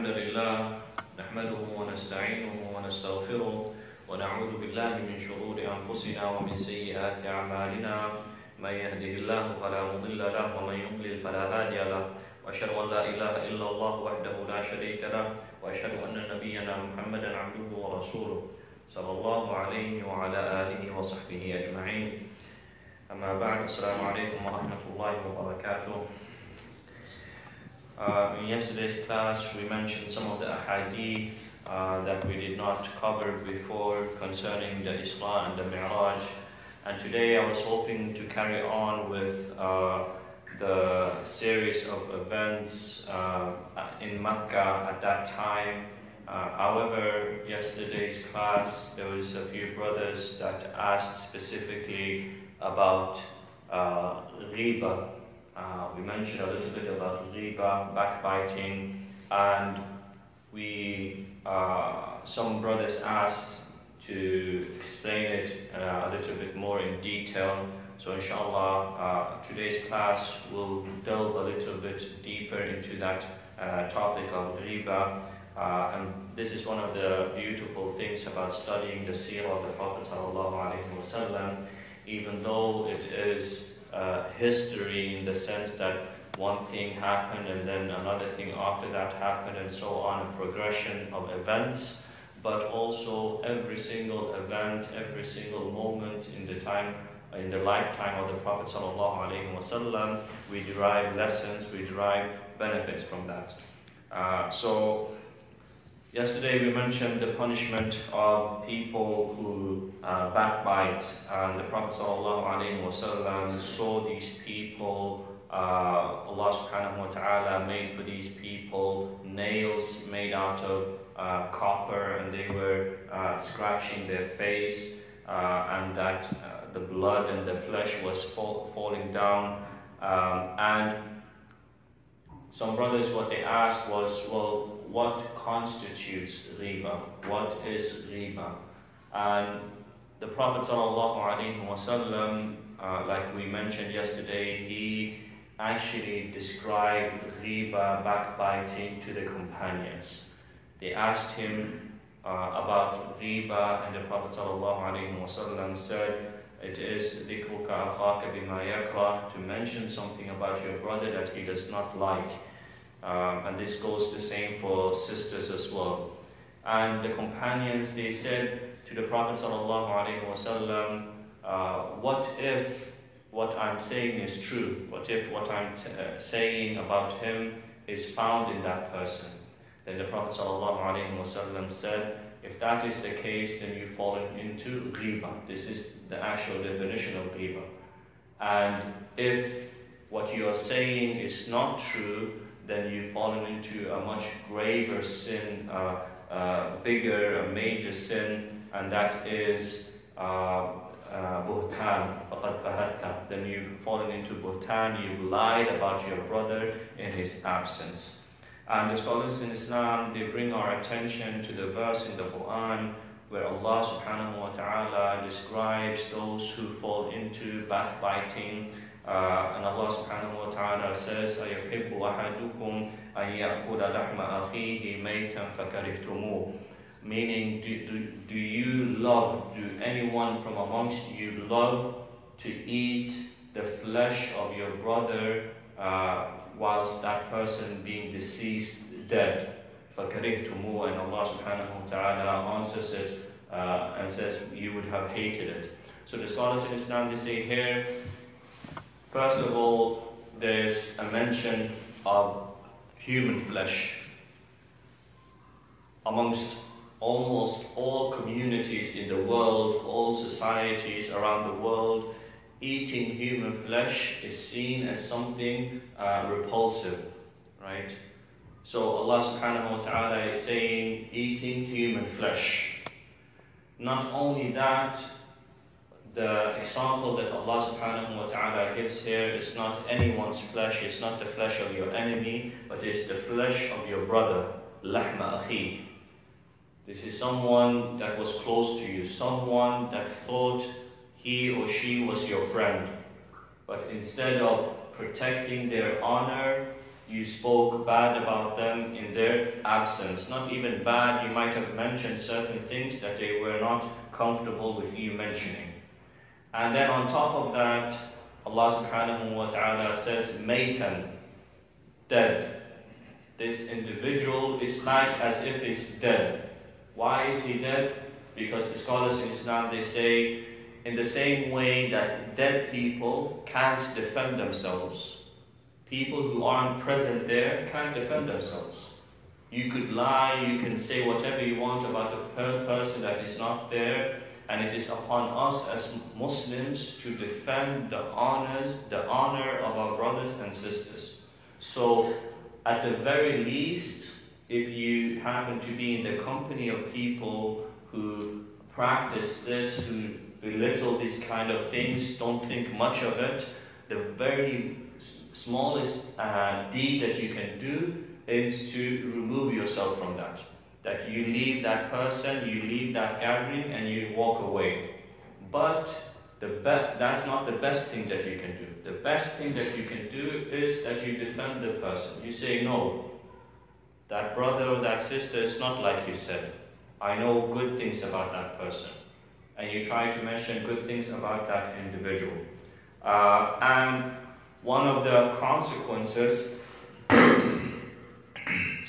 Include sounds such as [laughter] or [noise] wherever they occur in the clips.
الحمد لله نحمده ونستعينه ونستغفره ونعوذ بالله من شرور أنفسنا ومن سيئات أعمالنا. من يهده الله فلا مضل له ومن يضلل فلا هادي له. وأشهد أن لا إله إلا الله وحده لا شريك له. وأشهد أن نبينا محمدا عبده ورسوله صلى الله عليه وعلى آله وصحبه أجمعين. أما بعد السلام عليكم ورحمة الله وبركاته. Uh, in yesterday's class, we mentioned some of the ahadith uh, that we did not cover before concerning the Isra and the Mi'raj. And today I was hoping to carry on with uh, the series of events uh, in Mecca at that time. Uh, however, yesterday's class, there was a few brothers that asked specifically about uh, ghiba, uh, we mentioned a little bit about ghiba, backbiting, and we uh, some brothers asked to explain it uh, a little bit more in detail. So inshallah, uh, today's class will delve a little bit deeper into that uh, topic of ghiba. Uh, and this is one of the beautiful things about studying the seerah of the Prophet ﷺ, even though it is uh, history in the sense that one thing happened and then another thing after that happened and so on, a progression of events, but also every single event, every single moment in the time, in the lifetime of the Prophet wasallam, we derive lessons, we derive benefits from that. Uh, so Yesterday we mentioned the punishment of people who uh, backbite, and the Prophet ﷺ saw these people. Uh, Allah subhanahu wa ta'ala made for these people nails made out of uh, copper, and they were uh, scratching their face, uh, and that uh, the blood and the flesh was fall falling down. Um, and some brothers, what they asked was, well, what constitutes ghiba? What is ghiba? And the Prophet ﷺ, uh, like we mentioned yesterday, he actually described ghiba, backbiting, to the companions. They asked him uh, about ghiba, and the Prophet ﷺ said, it is to mention something about your brother that he does not like. Um, and this goes the same for sisters as well. And the companions, they said to the Prophet ﷺ, uh, what if what I'm saying is true? What if what I'm uh, saying about him is found in that person? Then the Prophet ﷺ said, if that is the case, then you've fallen into ghiba. This is the actual definition of ghiba. And if what you are saying is not true, then you've fallen into a much graver sin, uh, uh, bigger, a major sin, and that is uh, uh then you've fallen into buhtan, you've lied about your brother in his absence. And the scholars in Islam, they bring our attention to the verse in the Quran where Allah subhanahu wa ta'ala describes those who fall into backbiting, uh, and Allah subhanahu wa ta'ala says, أَيُحِبُّ أَحَدُكُمْ أَن يَأْكُلَ لَحْمَ أَخِيهِ مَيْتًا فَكَرِهْتُمُوهُ Meaning, do, do, do you love, do anyone from amongst you love to eat the flesh of your brother uh, whilst that person being deceased, dead? فَكَرِهْتُمُوهُ And Allah subhanahu wa ta'ala answers it uh, and says, you would have hated it. So the scholars in Islam, they say here, First of all, there's a mention of human flesh. Amongst almost all communities in the world, all societies around the world, eating human flesh is seen as something uh, repulsive, right? So Allah subhanahu wa ta'ala is saying eating human flesh. Not only that, the example that Allah subhanahu wa ta'ala gives here is not anyone's flesh, it's not the flesh of your enemy, but it's the flesh of your brother, lahma akhi. This is someone that was close to you, someone that thought he or she was your friend. But instead of protecting their honor, you spoke bad about them in their absence. Not even bad, you might have mentioned certain things that they were not comfortable with you mentioning. And then on top of that, Allah subhanahu wa ta'ala says, Maitan, dead. This individual is like as if he's dead. Why is he dead? Because the scholars in Islam they say, in the same way that dead people can't defend themselves People who aren't present there can't defend themselves. You could lie, you can say whatever you want about the person that is not there, and it is upon us as Muslims to defend the honors, the honor of our brothers and sisters. So, at the very least, if you happen to be in the company of people who practice this, who belittle these kind of things, don't think much of it, the very smallest uh, deed that you can do is to remove yourself from that. That you leave that person, you leave that gathering, and you walk away. But the be- that's not the best thing that you can do. The best thing that you can do is that you defend the person. You say, No, that brother or that sister is not like you said. I know good things about that person. And you try to mention good things about that individual. Uh, and one of the consequences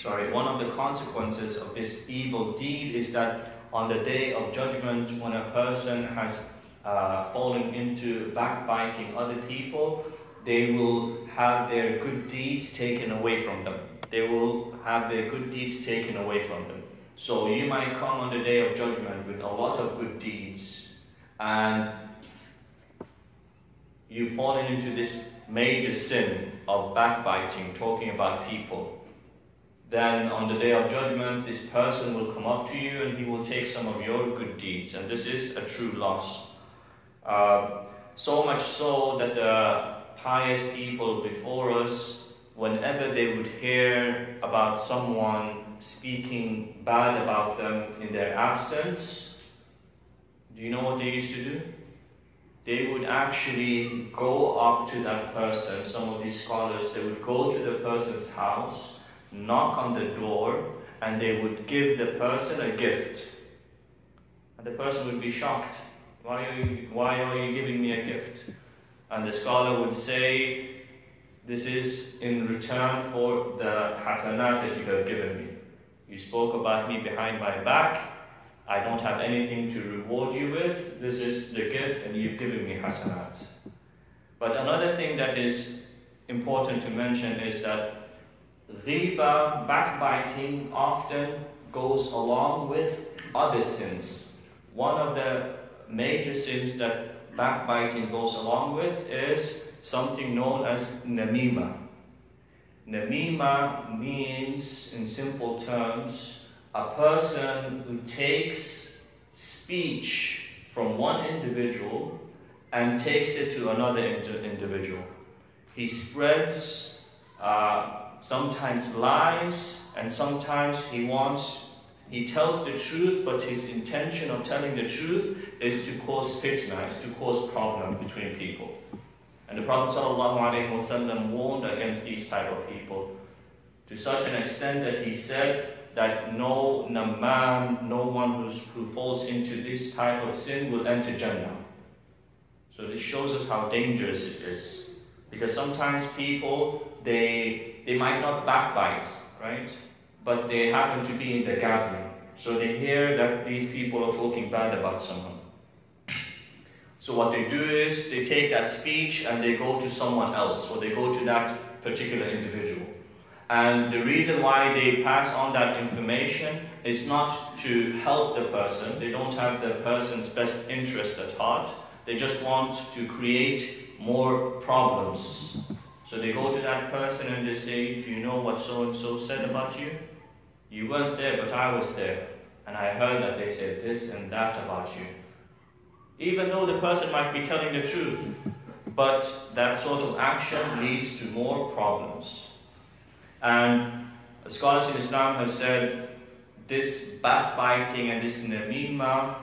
sorry, one of the consequences of this evil deed is that on the day of judgment, when a person has uh, fallen into backbiting other people, they will have their good deeds taken away from them. They will have their good deeds taken away from them. So you might come on the day of judgment with a lot of good deeds, and you've fallen into this major sin of backbiting, talking about people, then on the day of judgment, this person will come up to you and he will take some of your good deeds, and this is a true loss. Uh, so much so that the pious people before us, whenever they would hear about someone speaking bad about them in their absence, do you know what they used to do? they would actually go up to that person, some of these scholars, they would go to the person's house, knock on the door, and they would give the person a gift. And the person would be shocked. Why are you, why are you giving me a gift? And the scholar would say, This is in return for the hasanat that you have given me. You spoke about me behind my back, I don't have anything to reward you with. This is the gift, and you've given me hasanat. But another thing that is important to mention is that ghiba, backbiting, often goes along with other sins. One of the major sins that backbiting goes along with is something known as namima. Namima means, in simple terms, a person who takes speech from one individual and takes it to another individual. He spreads uh, sometimes lies, and sometimes he wants, he tells the truth, but his intention of telling the truth is to cause fitna, is to cause problem between people. And the Prophet ﷺ warned against these type of people to such an extent that he said, that no namam, no one who falls into this type of sin will enter Jannah. So this shows us how dangerous it is. Because sometimes people, they, they might not backbite, right? But they happen to be in the gathering. So they hear that these people are talking bad about someone. So what they do is they take that speech and they go to someone else, or they go to that particular individual. And the reason why they pass on that information is not to help the person, they don't have the person's best interest at heart, they just want to create more problems. So they go to that person and they say, Do you know what so and so said about you? You weren't there, but I was there. And I heard that they said this and that about you. Even though the person might be telling the truth, but that sort of action leads to more problems. And scholars in Islam have said this backbiting and this namima,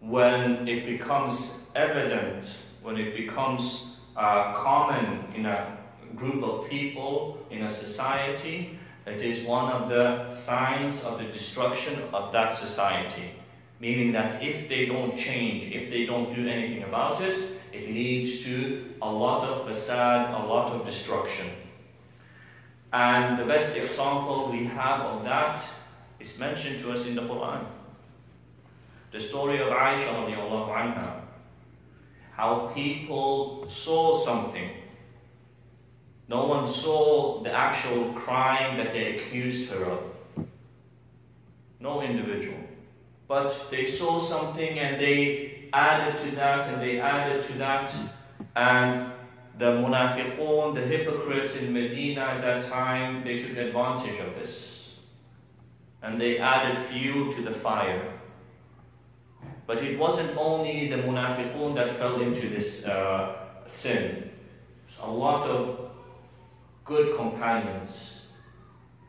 when it becomes evident, when it becomes uh, common in a group of people in a society, it is one of the signs of the destruction of that society. Meaning that if they don't change, if they don't do anything about it, it leads to a lot of fasad, a lot of destruction. And the best example we have of that is mentioned to us in the Quran. The story of Aisha radiallahu anha. How people saw something. No one saw the actual crime that they accused her of. No individual. But they saw something and they added to that and they added to that. And the munafiqun, the hypocrites in Medina at that time, they took advantage of this. And they added fuel to the fire. But it wasn't only the munafiqun that fell into this uh, sin. A lot of good companions.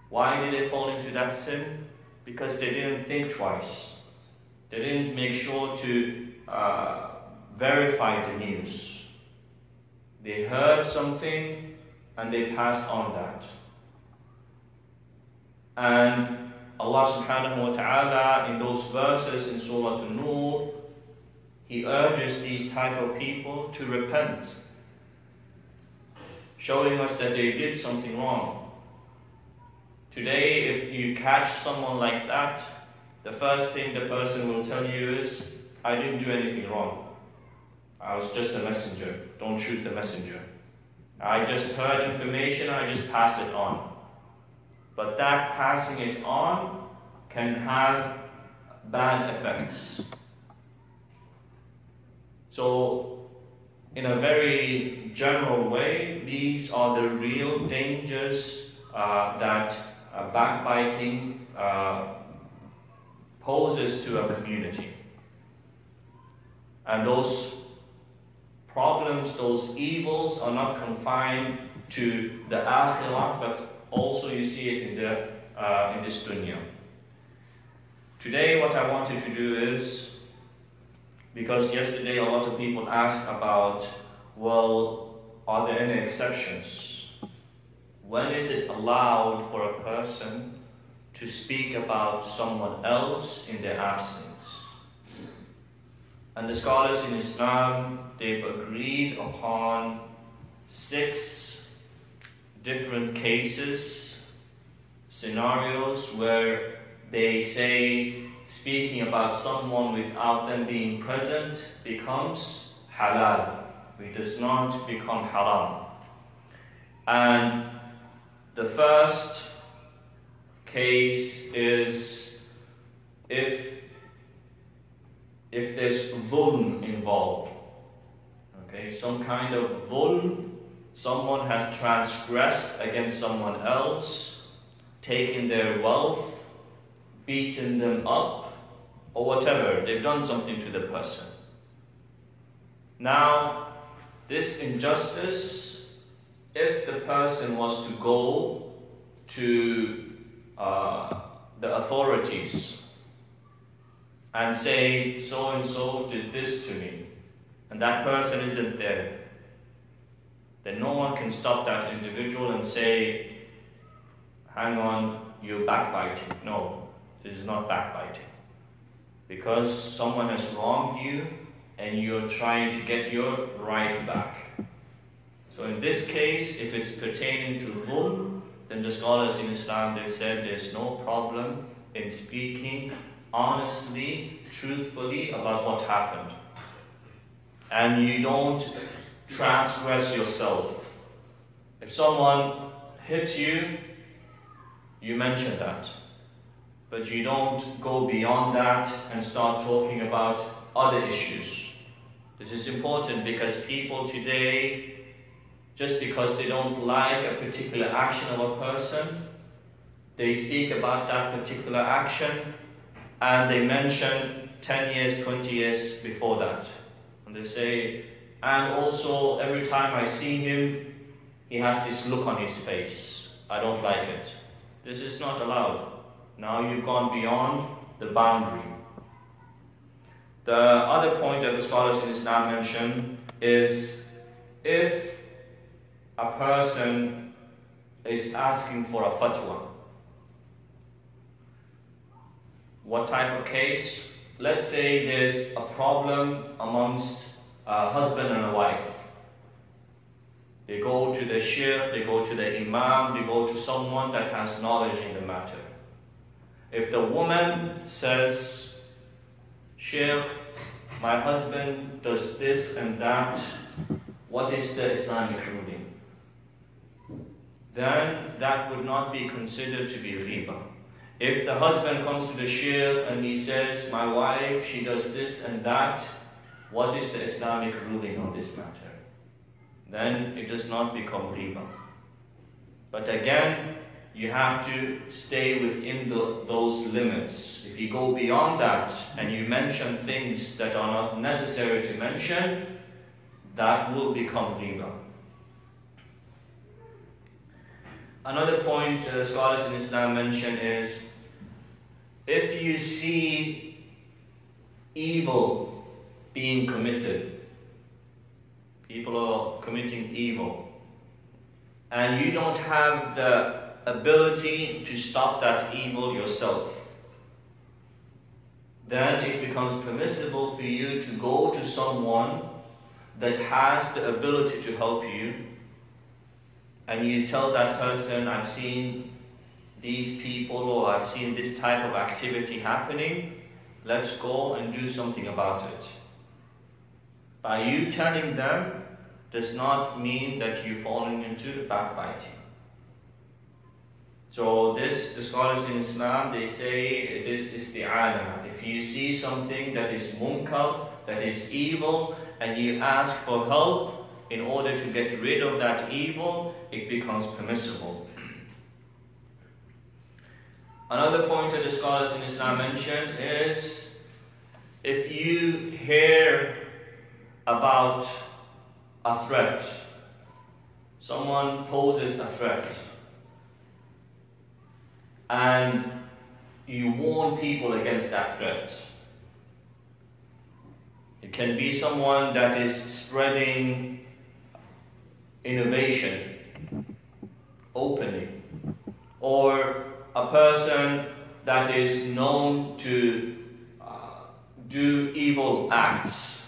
Why did they fall into that sin? Because they didn't think twice. They didn't make sure to uh, verify the news. They heard something and they passed on that. And Allah subhanahu wa ta'ala in those verses in Surah An-Nur, He urges these type of people to repent, showing us that they did something wrong. Today, if you catch someone like that, the first thing the person will tell you is, I didn't do anything wrong. I was just a messenger. Don't shoot the messenger. I just heard information, I just passed it on. But that passing it on can have bad effects. So, in a very general way, these are the real dangers uh, that uh, uh, poses to a community. And those problems, those evils are not confined to the akhirah, but also you see it in, the, uh, in this dunya. Today, what I wanted to do is, because yesterday a lot of people asked about, well, are there any exceptions? When is it allowed for a person to speak about someone else in their absence? And the scholars in Islam, they've agreed upon six different cases, scenarios where they say speaking about someone without them being present becomes halal. It does not become haram. And the first case is if if there's dhulm involved. Okay, some kind of dhulm, someone has transgressed against someone else, taken their wealth, beaten them up, or whatever. They've done something to the person. Now, this injustice, if the person was to go to uh, the authorities and say, so and so did this to me, and that person isn't there, then no one can stop that individual and say, hang on, you're backbiting. No, this is not backbiting. Because someone has wronged you and you're trying to get your right back. So in this case, if it's pertaining to dhulm, then the scholars in Islam, they've said there's no problem in speaking honestly, truthfully about what happened. And you don't transgress yourself. If someone hits you, you mention that. But you don't go beyond that and start talking about other issues. This is important because people today, just because they don't like a particular action of a person, they speak about that particular action and they mention 10 years, 20 years before that. And they say, and also every time I see him, he has this look on his face. I don't like it. This is not allowed. Now you've gone beyond the boundary. The other point that the scholars in Islam mention is if a person is asking for a fatwa. What type of case? Let's say there's a problem amongst a husband and a wife. They go to the sheikh, they go to the imam, they go to someone that has knowledge in the matter. If the woman says, Sheikh, my husband does this and that, what is the Islamic ruling? Then that would not be considered to be ghiba. If the husband comes to the sheikh and he says, My wife, she does this and that, what is the Islamic ruling on this matter? Then it does not become ghiba. But again, you have to stay within the, those limits. If you go beyond that and you mention things that are not necessary to mention, that will become ghiba. Another point uh, scholars in Islam mention is if you see evil being committed, people are committing evil, and you don't have the ability to stop that evil yourself, then it becomes permissible for you to go to someone that has the ability to help you and you tell that person, I've seen these people or I've seen this type of activity happening, let's go and do something about it. By you telling them does not mean that you're falling into backbiting. So this, the scholars in Islam, they say it is isti'ana. If you see something that is munkar, that is evil, and you ask for help in order to get rid of that evil, it becomes permissible. Another point that the scholars in Islam mention is if you hear about a threat, someone poses a threat, and you warn people against that threat. It can be someone that is spreading innovation openly, or a person that is known to uh, do evil acts.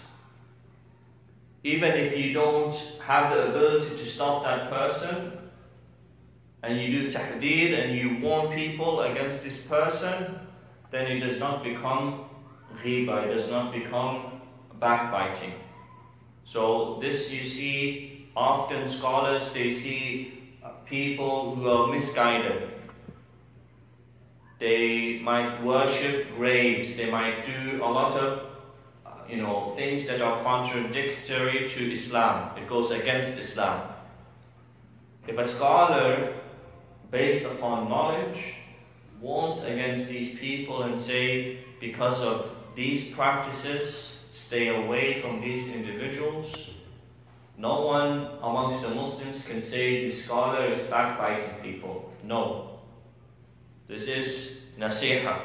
Even if you don't have the ability to stop that person, and you do tahdeed and you warn people against this person, then it does not become ghiba, it does not become backbiting. So this you see often scholars they see uh, people who are misguided. They might worship graves. They might do a lot of uh, you know things that are contradictory to Islam. It goes against Islam. If a scholar based upon knowledge, warns against these people and say, because of these practices, stay away from these individuals. No one amongst the Muslims can say the scholar is backbiting people. No. This is nasiha.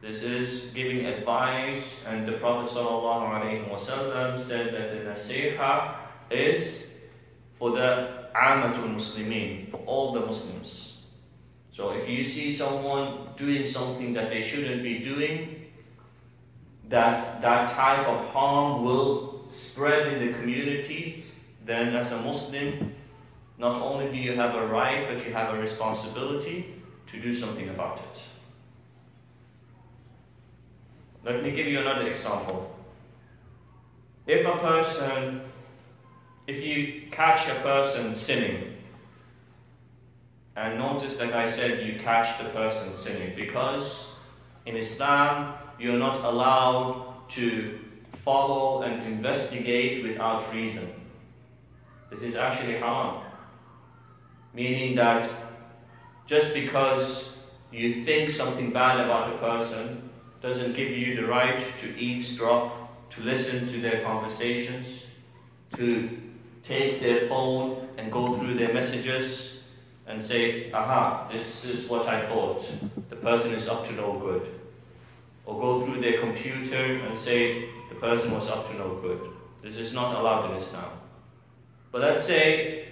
This is giving advice, and the Prophet ﷺ said that the nasiha is for the amatul muslimin, for all the Muslims. So if you see someone doing something that they shouldn't be doing, that that type of harm will spread in the community, then as a Muslim, not only do you have a right, but you have a responsibility to do something about it. Let me give you another example. If a person if you catch a person sinning, and notice that I said you catch the person sinning because in Islam you're not allowed to follow and investigate without reason. This is actually haram. Meaning that just because you think something bad about a person doesn't give you the right to eavesdrop, to listen to their conversations, to take their phone and go through their messages and say, aha, this is what I thought. The person is up to no good. Or go through their computer and say, the person was up to no good. This is not allowed in Islam. But let's say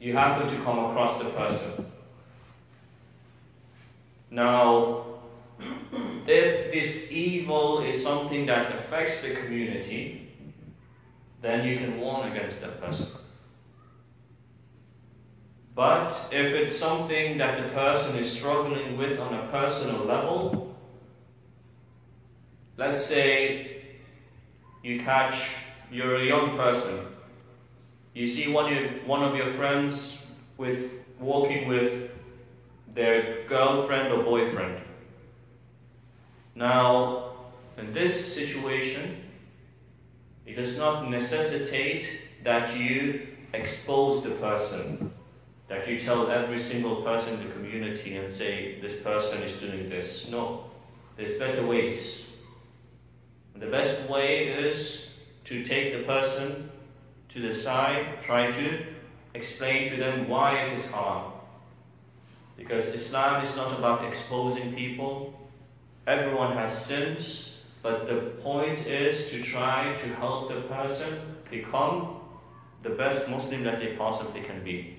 you happen to come across the person. Now, if this evil is something that affects the community, then you can warn against that person. But if it's something that the person is struggling with on a personal level, let's say you catch, you're a young person, you see one of your, one of your friends with walking with their girlfriend or boyfriend. Now, in this situation, it does not necessitate that you expose the person that you tell every single person in the community and say, this person is doing this. No, there's better ways. And the best way is to take the person to the side, try to explain to them why it is haram. Because Islam is not about exposing people. Everyone has sins, but the point is to try to help the person become the best Muslim that they possibly can be.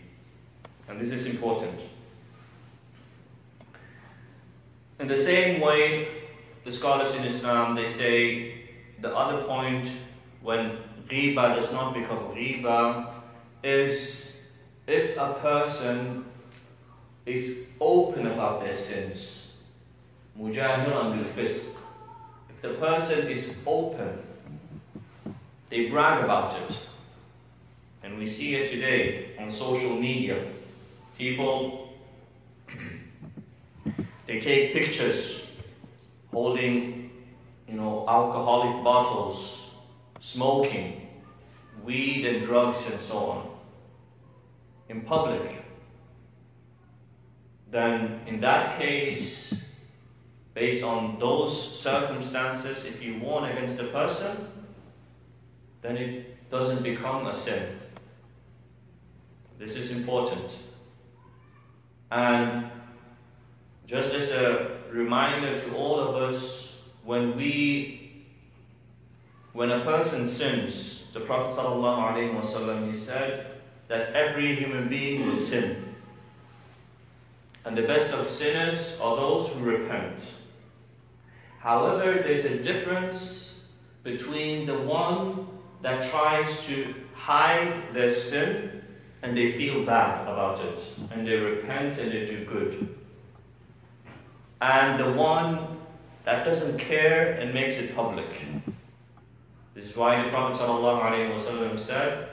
And this is important. In the same way, the scholars in Islam they say the other point when ghiba does not become ghiba is if a person is open about their sins. Mujahiran bil. The person is open, they brag about it. And we see it today on social media. People, [clears throat] they take pictures holding, you know, alcoholic bottles, smoking, weed and drugs and so on in public. Then in that case, based on those circumstances, if you warn against a person, then it doesn't become a sin. This is important. And just as a reminder to all of us, when we, when a person sins, the Prophet ﷺ, he said that every human being will sin. And the best of sinners are those who repent. However, there's a difference between the one that tries to hide their sin and they feel bad about it and they repent and they do good. And the one that doesn't care and makes it public. This is why the Prophet ﷺ said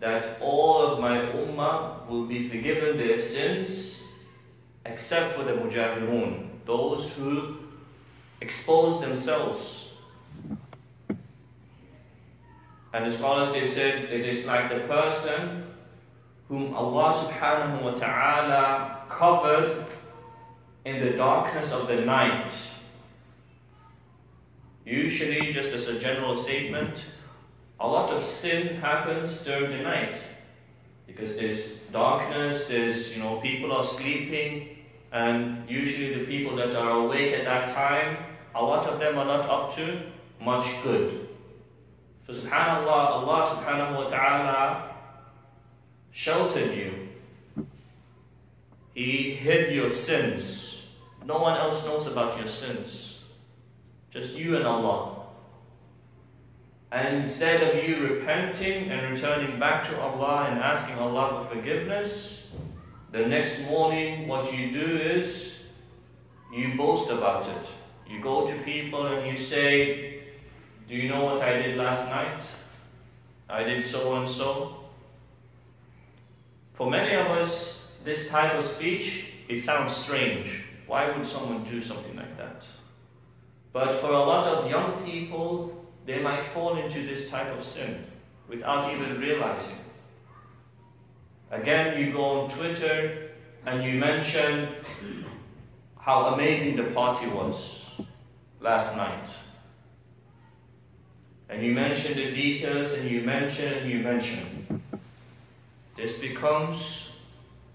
that all of my ummah will be forgiven their sins except for the mujahirun, those who expose themselves. And the scholars they said it is like the person whom Allah subhanahu wa ta'ala covered in the darkness of the night. Usually, just as a general statement, a lot of sin happens during the night because there's darkness, there's, you know, people are sleeping, and usually the people that are awake at that time, a lot of them are not up to much good. So, subhanAllah, Allah subhanahu wa ta'ala sheltered you. He hid your sins. No one else knows about your sins. Just you and Allah. And instead of you repenting and returning back to Allah and asking Allah for forgiveness, the next morning what you do is you boast about it. You go to people and you say, Do you know what I did last night? I did so and so. For many of us, this type of speech, it sounds strange. Why would someone do something like that? But for a lot of young people, they might fall into this type of sin without even realizing. Again, you go on Twitter and you mention how amazing the party was last night. And you mention the details and you mention and you mention. This becomes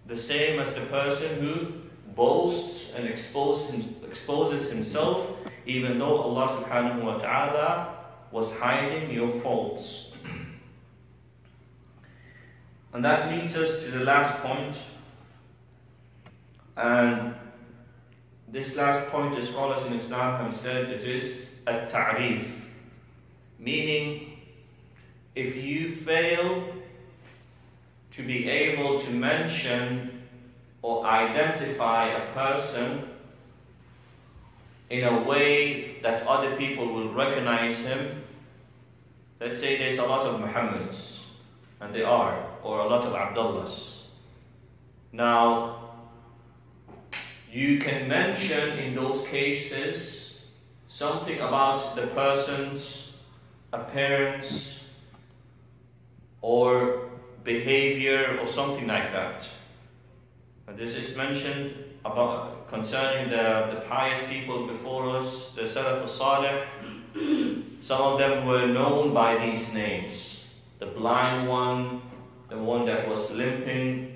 the same as the person who boasts and exposes himself, even though Allah subhanahu wa ta'ala was hiding your faults. And that leads us to the last point. And this last point, the scholars in Islam have said it is a ta'rif, meaning if you fail to be able to mention or identify a person in a way that other people will recognize him. Let's say there's a lot of Muhammads, and they are, or a lot of Abdullahs. Now, you can mention in those cases something about the person's appearance or behavior or something like that. And this is mentioned about concerning the, the pious people before us, the Salaf al-Salih. Some of them were known by these names. The blind one, the one that was limping.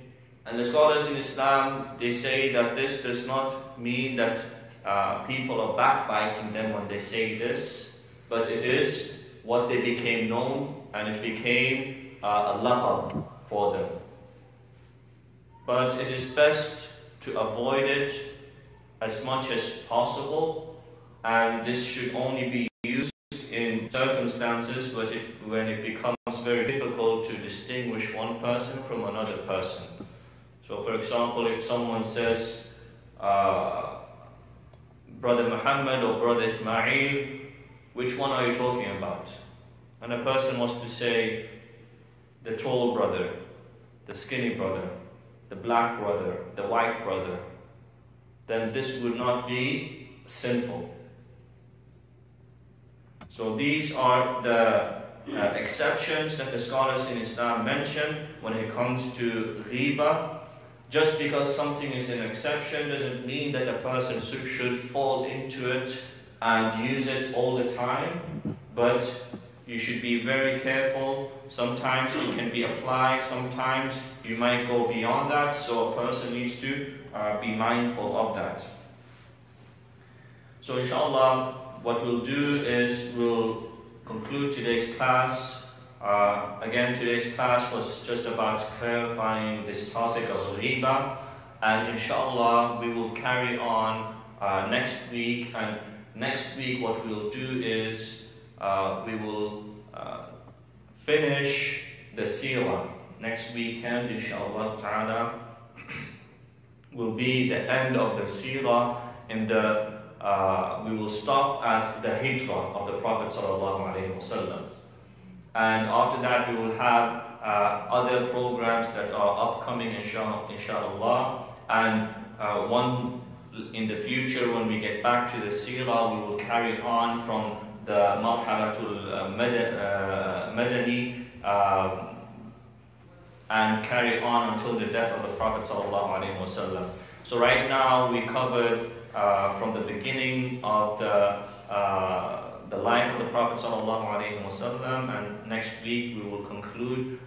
And the scholars in Islam, they say that this does not mean that uh, people are backbiting them when they say this, but it is what they became known and it became uh, a laqab for them. But it is best to avoid it as much as possible, and this should only be used in circumstances it, when it becomes very difficult to distinguish one person from another person. So, for example, if someone says, uh, Brother Muhammad or Brother Ismail, which one are you talking about? And a person wants to say, the tall brother, the skinny brother, the black brother, the white brother, then this would not be sinful. So these are the uh, exceptions that the scholars in Islam mention when it comes to ghiba. Just because something is an exception doesn't mean that a person should fall into it and use it all the time, but you should be very careful. Sometimes it can be applied, sometimes you might go beyond that, so a person needs to uh, be mindful of that. So, inshallah, what we'll do is we'll conclude today's class. Uh, again, today's class was just about clarifying this topic of ghiba, and inshallah, we will carry on uh, next week. And next week, what we'll do is uh, we will uh, finish the sira next weekend, inshallah ta'ala, will be the end of the sira in the uh, we will stop at the hijrah of the Prophet sallallahu alaihi wasallam, and after that we will have uh, other programs that are upcoming inshallah, inshallah. And uh, one in the future when we get back to the sira we will carry on from the Marhalatul uh, uh, Madani uh, and carry on until the death of the Prophet So right now we covered uh, from the beginning of the the life of the Prophet and next week we will conclude